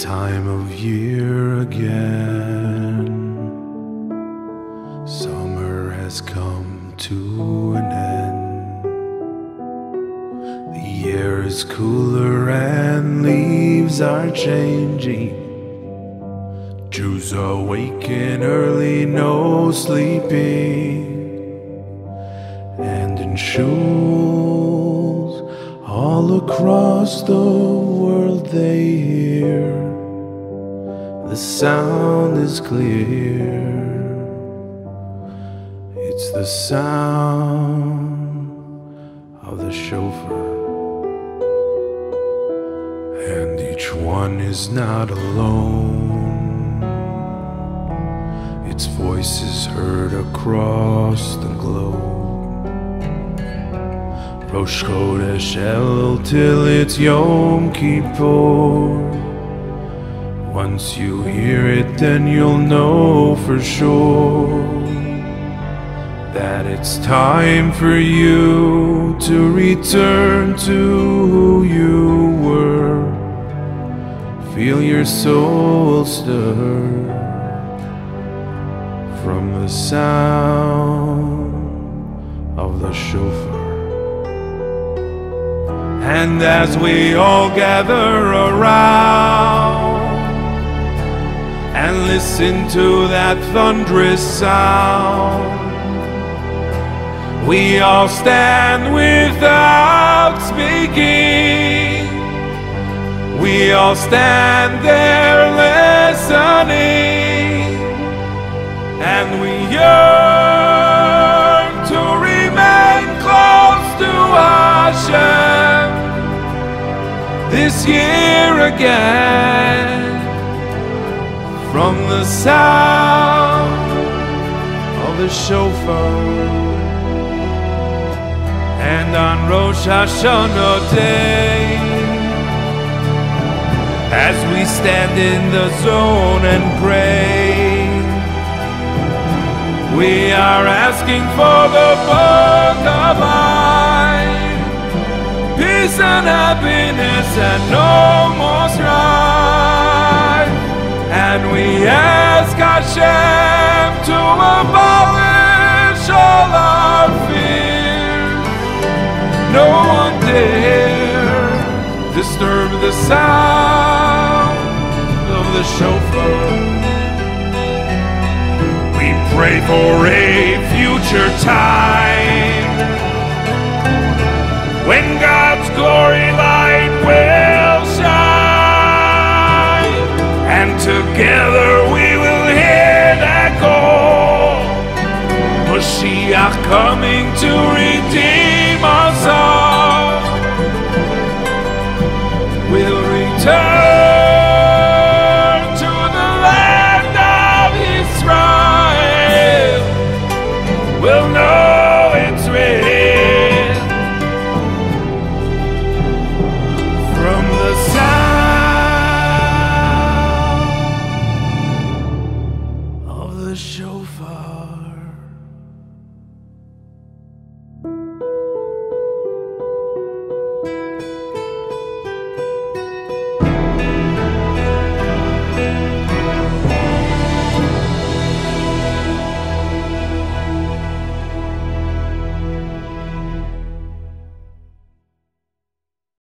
time of year again. Summer has come to an end. The air is cooler and leaves are changing. Jews are waking early, no sleeping. And in shuls all across the world the sound is clear. It's the sound of the shofar. And each one is not alone. Its voice is heard across the globe. Rosh Chodesh Elul till it's Yom Kippur. Once you hear it, then you'll know for sure that it's time for you to return to who you were. Feel your soul stir from the sound of the shofar. And as we all gather around listen to that thunderous sound, we all stand without speaking. We all stand there listening, and we yearn to remain close to Hashem this year again. From the sound of the shofar, and on Rosh Hashanah day as we stand in the zone and pray. We are asking for the book of life, peace and happiness, and no more strife. And we ask Hashem to abolish all our fears. No one dare disturb the sound of the. We pray for a future time when God's glory light will coming to redeem us all will return to the land of Israel. We'll know it's real from the sound of the shofar.